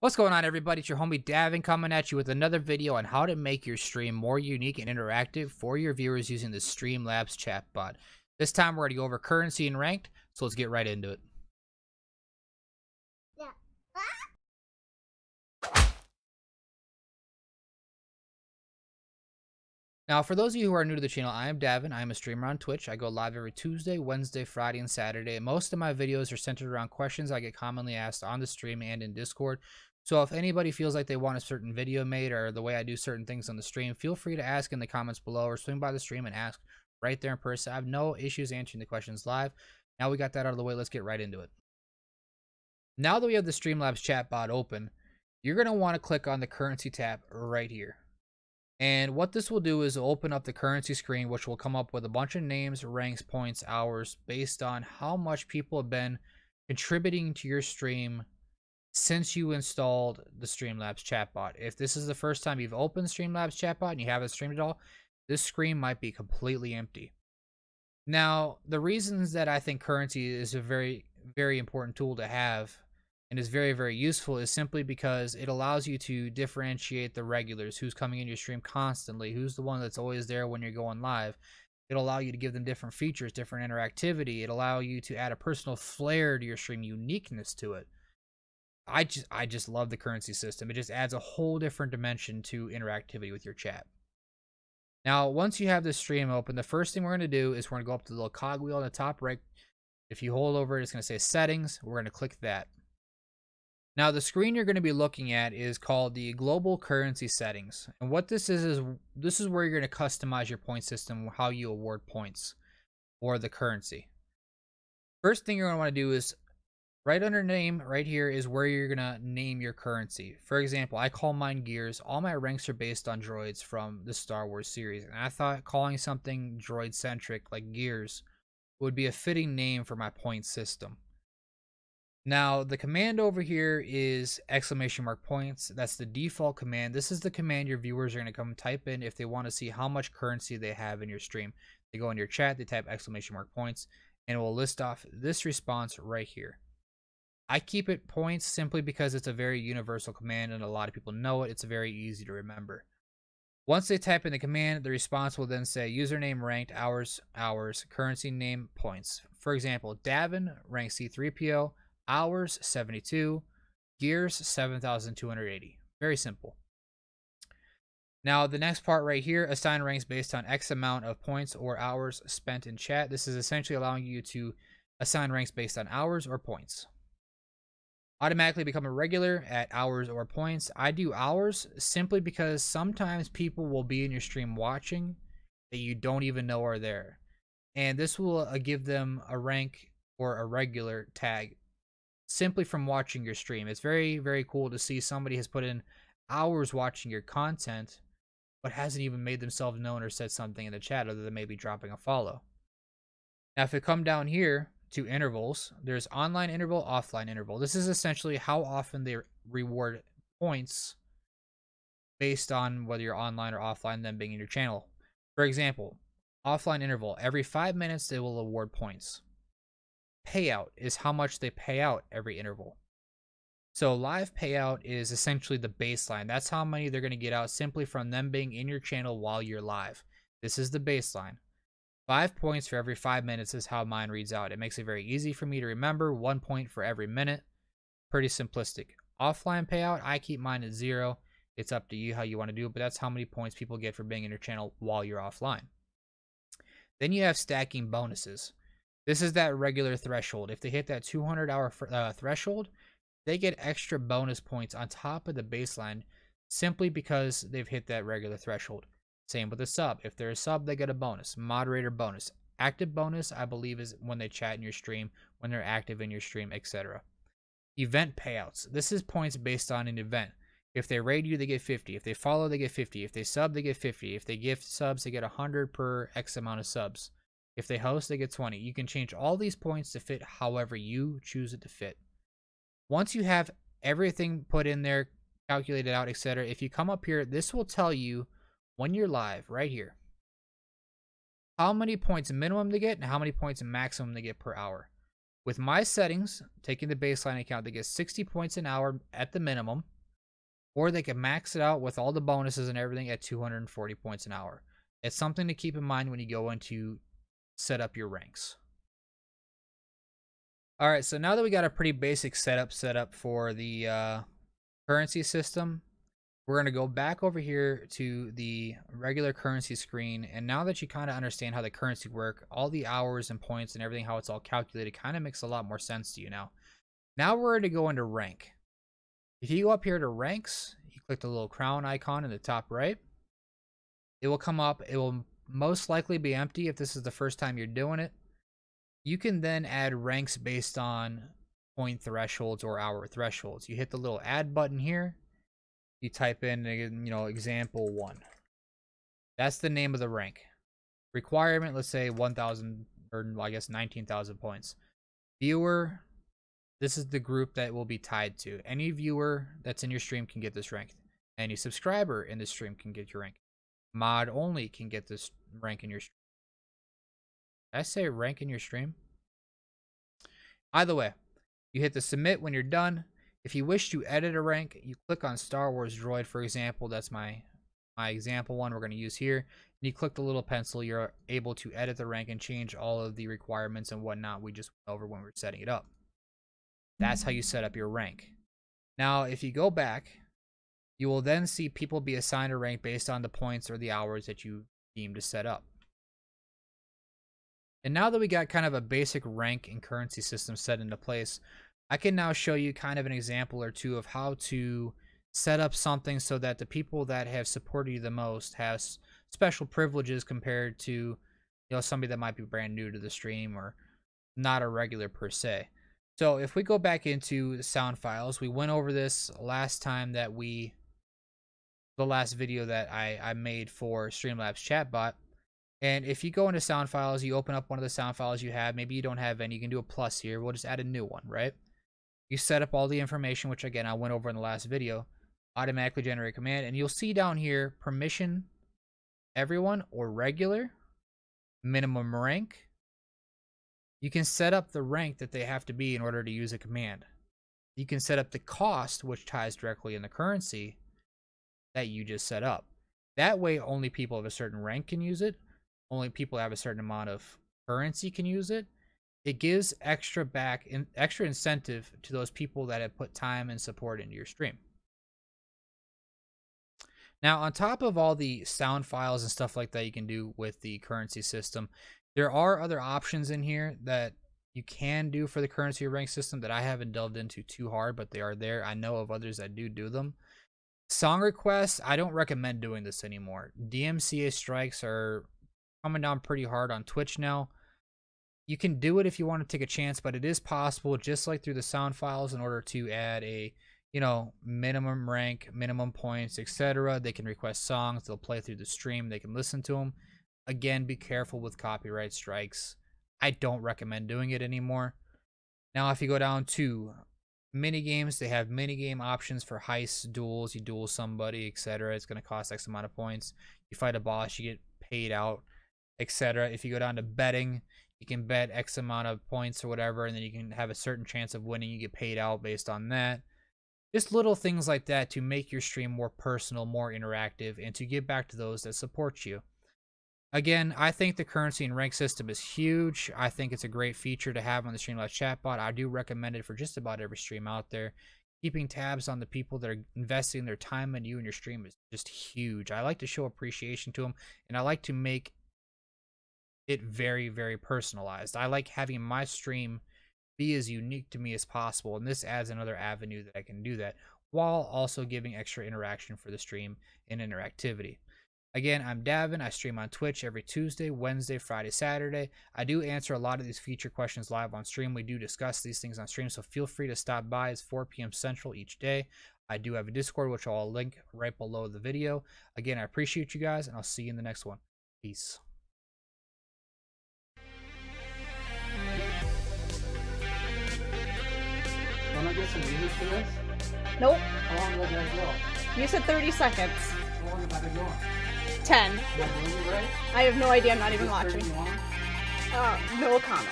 What's going on everybody? It's your homie Davvon coming at you with another video on how to make your stream more unique and interactive for your viewers using the Streamlabs chatbot. This time we're going to go over currency and ranked, so let's get right into it. Now, for those of you who are new to the channel, I am Davvon. I am a streamer on Twitch. I go live every Tuesday, Wednesday, Friday, and Saturday. Most of my videos are centered around questions I get commonly asked on the stream and in Discord. So if anybody feels like they want a certain video made or the way I do certain things on the stream, feel free to ask in the comments below or swing by the stream and ask right there in person. I have no issues answering the questions live. Now we got that out of the way, let's get right into it. Now that we have the Streamlabs chatbot open, you're going to want to click on the currency tab right here. And what this will do is open up the currency screen, which will come up with a bunch of names, ranks, points, hours, based on how much people have been contributing to your stream since you installed the Streamlabs chatbot. If this is the first time you've opened Streamlabs chatbot and you haven't streamed at all, this screen might be completely empty. Now, the reasons that I think currency is a very, very important tool to have and is very, very useful is simply because it allows you to differentiate the regulars, who's coming in your stream constantly, who's the one that's always there when you're going live. It'll allow you to give them different features, different interactivity. It'll allow you to add a personal flair to your stream, uniqueness to it. I just I just love the currency system. It just adds a whole different dimension to interactivity with your chat. Now, once you have the stream open, the first thing we're going to do is we're going to go up to the little cogwheel on the top right. If you hold over it, it's going to say settings. We're going to click that. Now the screen you're going to be looking at is called the global currency settings. And what this is is this is where you're going to customize your point system, how you award points for the currency. First thing you're going to want to do is right under name right here is where you're going to name your currency. For example, I call mine gears. All my ranks are based on droids from the Star Wars series. And I thought calling something droid centric like gears would be a fitting name for my point system. Now, the command over here is exclamation mark points. That's the default command. This is the command your viewers are going to come type in if they want to see how much currency they have in your stream. They go in your chat, they type exclamation mark points, and it will list off this response right here. I keep it points simply because it's a very universal command and a lot of people know it. It's very easy to remember. Once they type in the command, the response will then say username ranked hours, hours, currency name points. For example, Davvon rank C3PO hours 72 gears 7280 very simple. Now the next part right here assign ranks based on x amount of points or hours spent in chat. This is essentially allowing you to assign ranks based on hours or points. Automatically become a regular at hours or points. I do hours simply because sometimes people will be in your stream watching that you don't even know are there. And this will uh, give them a rank or a regular tag simply from watching your stream. It's very, very cool to see somebody has put in hours watching your content, but hasn't even made themselves known or said something in the chat other than maybe dropping a follow. Now, if we come down here to intervals, there's online interval, offline interval. This is essentially how often they reward points based on whether you're online or offline, them being in your channel. For example, offline interval, every five minutes they will award points payout is how much they pay out every interval. So live payout is essentially the baseline. That's how many they're going to get out simply from them being in your channel while you're live. This is the baseline. Five points for every five minutes is how mine reads out. It makes it very easy for me to remember. One point for every minute. Pretty simplistic. Offline payout, I keep mine at zero. It's up to you how you want to do it, but that's how many points people get for being in your channel while you're offline. Then you have stacking bonuses. This is that regular threshold. If they hit that 200 hour uh, threshold, they get extra bonus points on top of the baseline simply because they've hit that regular threshold. Same with a sub. If they're a sub, they get a bonus. Moderator bonus. Active bonus, I believe, is when they chat in your stream, when they're active in your stream, etc. Event payouts. This is points based on an event. If they raid you, they get 50. If they follow, they get 50. If they sub, they get 50. If they gift subs, they get 100 per X amount of subs. If they host, they get 20. You can change all these points to fit however you choose it to fit. Once you have everything put in there, calculated out, etc., if you come up here, this will tell you when you're live right here how many points minimum to get and how many points maximum to get per hour. With my settings, taking the baseline account, they get 60 points an hour at the minimum, or they can max it out with all the bonuses and everything at 240 points an hour. It's something to keep in mind when you go into set up your ranks. All right, so now that we got a pretty basic setup set up for the uh, currency system, we're going to go back over here to the regular currency screen. And now that you kind of understand how the currency work, all the hours and points and everything, how it's all calculated, kind of makes a lot more sense to you now. Now we're going to go into rank. If you go up here to ranks, you click the little crown icon in the top right. It will come up. It will most likely be empty if this is the first time you're doing it. You can then add ranks based on point thresholds or hour thresholds. You hit the little add button here you type in, you know, example one. That's the name of the rank. Requirement, let's say 1,000, or I guess 19,000 points. Viewer, this is the group that will be tied to. Any viewer that's in your stream can get this rank. Any subscriber in the stream can get your rank. Mod only can get this rank in your stream. Did I say rank in your stream? Either way, you hit the submit when you're done. If you wish to edit a rank, you click on Star Wars Droid, for example. That's my my example one we're going to use here. And you click the little pencil, you're able to edit the rank and change all of the requirements and whatnot we just went over when we are setting it up. That's how you set up your rank. Now, if you go back, you will then see people be assigned a rank based on the points or the hours that you deem to set up. And now that we got kind of a basic rank and currency system set into place, I can now show you kind of an example or two of how to set up something so that the people that have supported you the most have special privileges compared to you know somebody that might be brand new to the stream or not a regular per se. So if we go back into the sound files, we went over this last time that we the last video that I, I made for Streamlabs chatbot. And if you go into sound files, you open up one of the sound files you have. Maybe you don't have any. You can do a plus here. We'll just add a new one, right? You set up all the information, which again, I went over in the last video, automatically generate command, and you'll see down here, permission, everyone, or regular, minimum rank. You can set up the rank that they have to be in order to use a command. You can set up the cost, which ties directly in the currency that you just set up. That way, only people of a certain rank can use it. Only people have a certain amount of currency can use it it gives extra back in, extra incentive to those people that have put time and support into your stream. Now, on top of all the sound files and stuff like that you can do with the currency system, there are other options in here that you can do for the currency rank system that I haven't delved into too hard, but they are there. I know of others that do do them. Song requests, I don't recommend doing this anymore. DMCA strikes are coming down pretty hard on Twitch now you can do it if you want to take a chance, but it is possible, just like through the sound files, in order to add a you know minimum rank, minimum points, etc. They can request songs. They'll play through the stream. They can listen to them. Again, be careful with copyright strikes. I don't recommend doing it anymore. Now, if you go down to mini games, they have mini game options for heists, duels. You duel somebody, etc. It's going to cost X amount of points. You fight a boss, you get paid out, etc. If you go down to betting, you can bet X amount of points or whatever, and then you can have a certain chance of winning. You get paid out based on that. Just little things like that to make your stream more personal, more interactive, and to give back to those that support you. Again, I think the currency and rank system is huge. I think it's a great feature to have on the Streamlabs chatbot. I do recommend it for just about every stream out there. Keeping tabs on the people that are investing their time in you and your stream is just huge. I like to show appreciation to them, and I like to make it very, very personalized. I like having my stream be as unique to me as possible, and this adds another avenue that I can do that while also giving extra interaction for the stream and interactivity. Again, I'm Davvon. I stream on Twitch every Tuesday, Wednesday, Friday, Saturday. I do answer a lot of these feature questions live on stream. We do discuss these things on stream, so feel free to stop by. It's 4 p.m. Central each day. I do have a Discord, which I'll link right below the video. Again, I appreciate you guys, and I'll see you in the next one. Peace. Don't I get some music for this? Nope. How long will that go? You said 30 seconds. How long have I been going? 10. I right? I have no idea. I'm not even watching. Uh, no comment.